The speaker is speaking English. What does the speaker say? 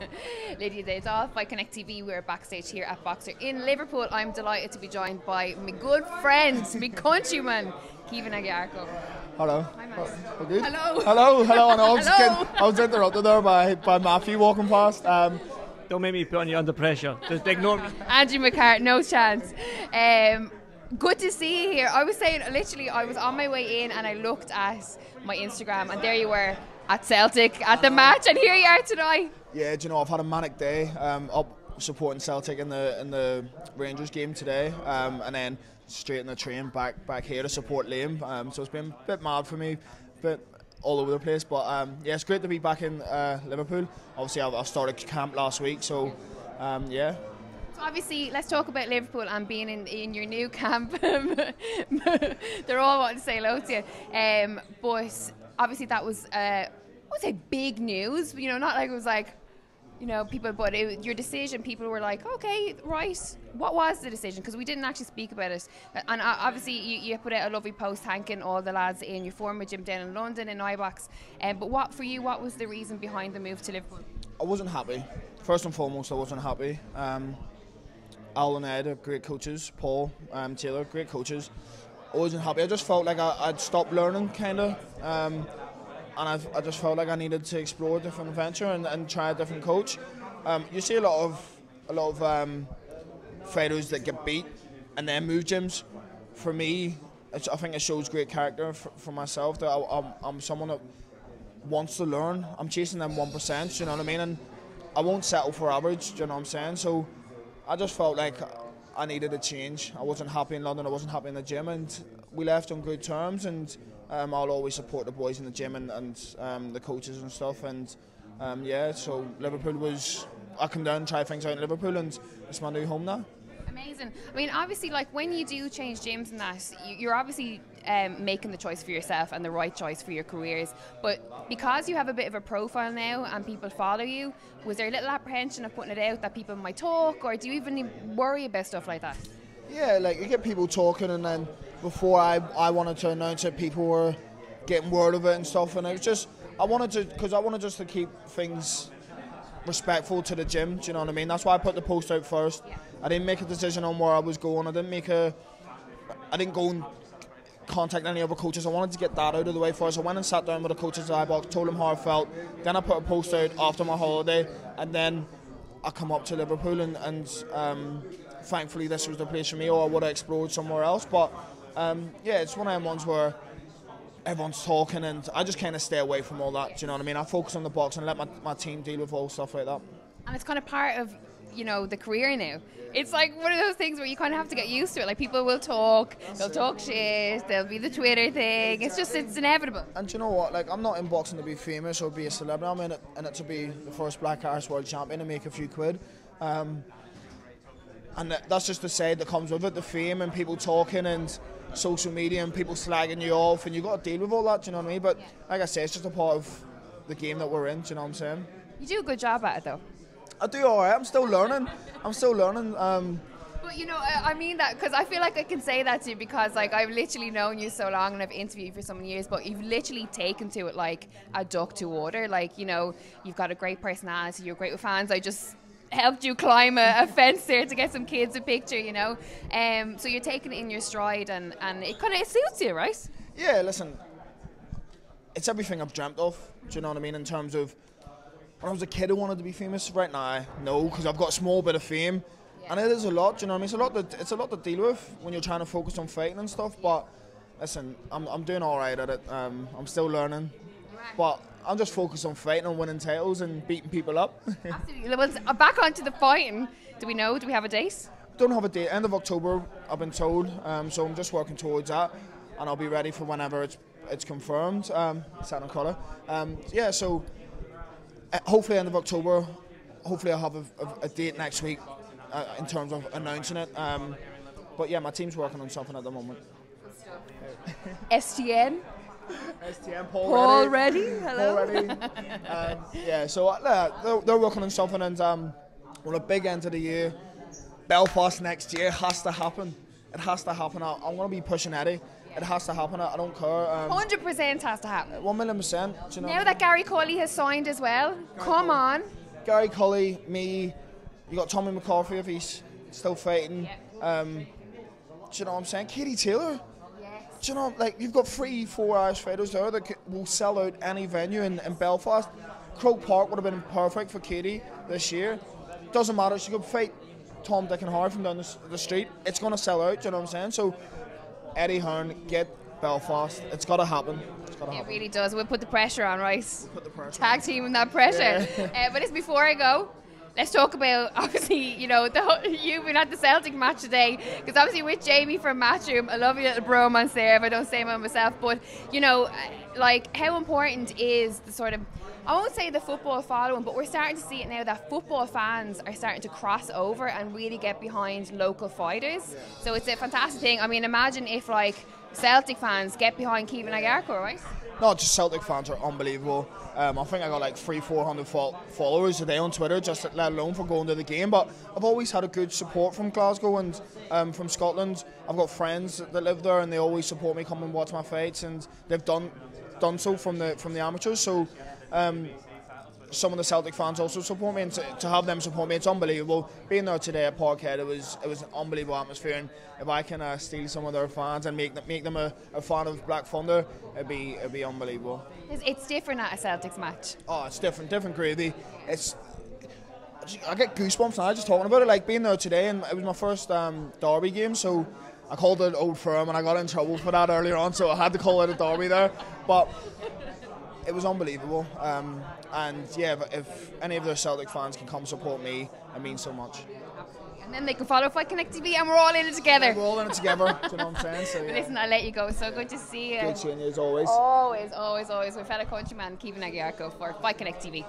Lydia Days off by Connect TV. We're backstage here at Boxxer in Liverpool. I'm delighted to be joined by my good friend, my countryman, Caoimhin Agyarko. Hello. Hi, Max. Oh, good? Hello. Hello, hello. And I, was Hello. getting- I was interrupted there by, by Matthew walking past. Um, Don't make me put on you under pressure. Just ignore me. Andrew McCart, no chance. Um, good to see you here. I was saying, literally, I was on my way in and I looked at my Instagram, and there you were at Celtic at the match, and here you are tonight. yeah, do you know, I've had a manic day um, up supporting Celtic in the in the Rangers game today, um, and then straight in the train back back here to support Liam. Um, so it's been a bit mad for me, bit all over the place. But um, yeah, it's great to be back in uh, Liverpool. Obviously, I've, I started camp last week, so um, yeah. So obviously, let's talk about Liverpool and being in, in your new camp. They're all wanting to say hello to you. Um, but obviously, that was, uh, I would say, big news. You know, not like it was like, you know, people, but it, your decision, people were like, okay, right. What was the decision? Because we didn't actually speak about it. And uh, obviously, you, you put out a lovely post thanking all the lads in your former gym down in London in Ibox. Um, but what for you? What was the reason behind the move to Liverpool? I wasn't happy. First and foremost, I wasn't happy. Um, Al and Ed are great coaches. Paul, um, Taylor, great coaches. I wasn't happy. I just felt like I, I'd stopped learning, kind of. Um, and I've, I just felt like I needed to explore a different adventure and, and try a different coach. Um, you see a lot of a lot of um, fighters that get beat and then move gyms. For me, I think it shows great character for, for myself that I, I'm, I'm someone that wants to learn. I'm chasing them one percent. You know what I mean? And I won't settle for average. You know what I'm saying? So I just felt like I needed a change. I wasn't happy in London. I wasn't happy in the gym, and we left on good terms. And um, I'll always support the boys in the gym and, and um, the coaches and stuff. And um, yeah, so Liverpool was. I come down try things out in Liverpool, and it's my new home now. Amazing. I mean, obviously, like when you do change gyms and that, you're obviously um, making the choice for yourself and the right choice for your careers. But because you have a bit of a profile now and people follow you, was there a little apprehension of putting it out that people might talk, or do you even worry about stuff like that? Yeah, like you get people talking, and then before I, I wanted to announce it, people were getting word of it and stuff, and it was just I wanted to because I wanted just to keep things respectful to the gym. Do you know what I mean? That's why I put the post out first. I didn't make a decision on where I was going. I didn't make a. I didn't go and contact any other coaches. I wanted to get that out of the way first. I went and sat down with the coaches at iBox, told them how I felt. Then I put a post out after my holiday, and then I come up to Liverpool, and, and um, thankfully this was the place for me, or I would have explored somewhere else. But um, yeah, it's one of them ones where everyone's talking, and I just kind of stay away from all that. Do you know what I mean? I focus on the box and let my, my team deal with all stuff like that. And it's kind of part of you know the career now. It's like one of those things where you kind of have to get used to it. Like people will talk, they'll talk shit, there'll be the Twitter thing. It's just it's inevitable. And you know what? Like, I'm not in boxing to be famous or be a celebrity. I'm in it, in it to be the first Black Irish world champion and make a few quid. Um, and that's just the side that comes with it the fame and people talking and social media and people slagging you off. And you've got to deal with all that, do you know what I mean? But like I say, it's just a part of the game that we're in, do you know what I'm saying? You do a good job at it though. I do alright. I'm still learning. I'm still learning. Um, But you know, I mean that because I feel like I can say that to you because like I've literally known you so long and I've interviewed you for so many years, but you've literally taken to it like a duck to water. Like you know, you've got a great personality. You're great with fans. I just helped you climb a, a fence there to get some kids a picture. You know, um, so you're taking it in your stride and and it kind of it suits you, right? Yeah, listen, it's everything I've dreamt of. Do you know what I mean? In terms of when I was a kid, I wanted to be famous. Right now, no, because I've got a small bit of fame, and it is a lot. You know what I mean? It's a lot. To, it's a lot to deal with when you're trying to focus on fighting and stuff. But listen, I'm, I'm doing all right at it. Um, I'm still learning, but I'm just focused on fighting and winning titles and beating people up. Absolutely. Well, uh, back onto the fighting. Do we know? Do we have a date? Don't have a date. End of October, I've been told. Um, so I'm just working towards that, and I'll be ready for whenever it's it's confirmed. Um, set on colour. Um, yeah. So hopefully end of October. Hopefully I'll have a, a, a date next week uh, in terms of announcing it. Um, but yeah, my team's working on something at the moment. STN. STM Paul, Paul Reddy. ready? Paul Hello. Reddy. um, yeah. So uh, they're, they're working on something, and um, on a big end of the year, Belfast next year has to happen. It has to happen. I, I'm going to be pushing Eddie. It has to happen. I, don't care. Um, Hundred percent has to happen. one million percent. You know. Now that Gary Cully has signed as well, come on. Gary Cully, me. You got Tommy McCarthy if he's still fighting. Um, do you know what I'm saying? Katie Taylor. Do you know, like, you've got three, four Irish fighters there that could, will sell out any venue in, in Belfast. Croke Park would have been perfect for Katie this year. Doesn't matter, she could fight Tom, Dick, and Harry from down the, the street. It's going to sell out, do you know what I'm saying? So, Eddie Hearn, get Belfast. It's got to happen. It's got to It happen. really does. We'll put the pressure on, right? Put the pressure. Tag team and that pressure. uh, but it's before I go. Let's talk about obviously, you know, the whole- you've been at the Celtic match today because obviously with Jamie from Matchroom, a lovely little bromance there. If I don't say my myself, but you know, like how important is the sort of I won't say the football following, but we're starting to see it now that football fans are starting to cross over and really get behind local fighters. So it's a fantastic thing. I mean, imagine if like Celtic fans get behind Caoimhin Agyarko, right? No, just Celtic fans are unbelievable. Um, I think I got like three, four hundred fol- followers a day on Twitter, just let alone for going to the game. But I've always had a good support from Glasgow and um, from Scotland. I've got friends that live there, and they always support me, come and watch my fights, and they've done done so from the from the amateurs. So. Um, some of the Celtic fans also support me, and to, to have them support me, it's unbelievable. Being there today at Parkhead, it was it was an unbelievable atmosphere, and if I can uh, steal some of their fans and make them make them a, a fan of Black Thunder, it'd be it'd be unbelievable. It's, it's different at a Celtics match. Oh, it's different, different gravy. It's I get goosebumps now just talking about it. Like being there today, and it was my first um, derby game, so I called it Old Firm, and I got in trouble for that earlier on, so I had to call it a derby there. But it was unbelievable. Um, and yeah, if, if any of the Celtic fans can come support me, it means so much. And then they can follow Fight Connect TV and we're all in it together. We're all in it together. you know what I'm saying? So yeah. listen, I'll let you go. So good to see you. Good seeing you as always. Always, always, always with fellow countryman Caoimhin Agyarko for Fight Connect TV.